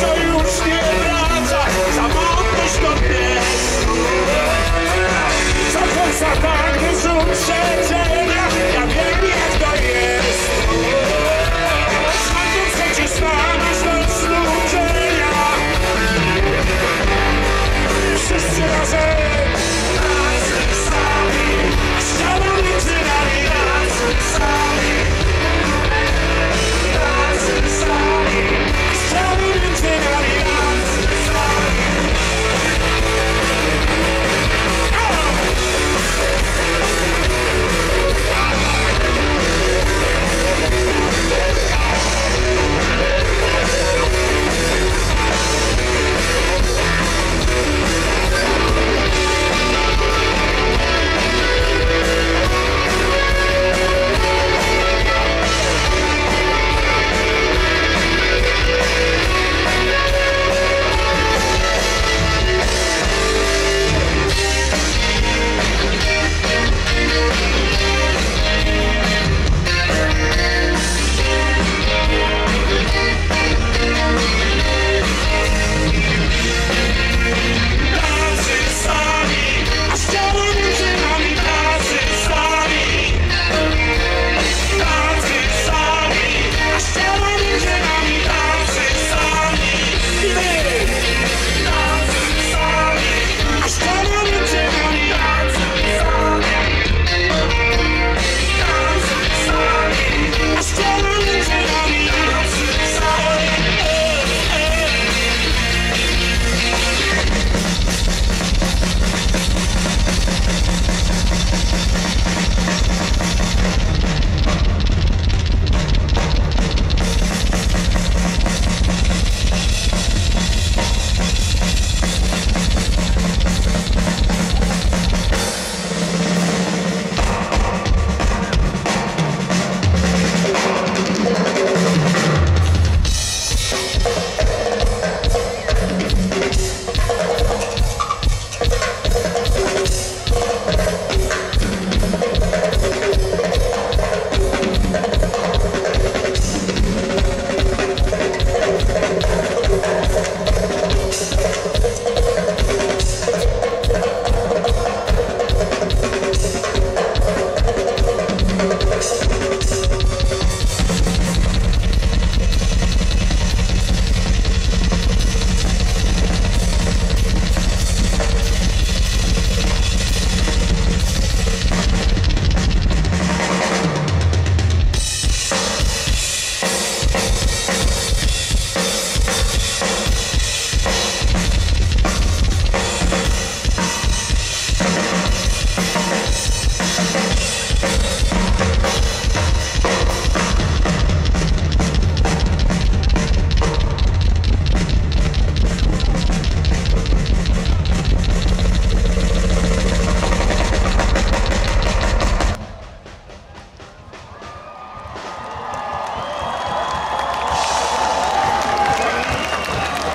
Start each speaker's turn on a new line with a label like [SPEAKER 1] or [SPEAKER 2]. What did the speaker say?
[SPEAKER 1] Sojusz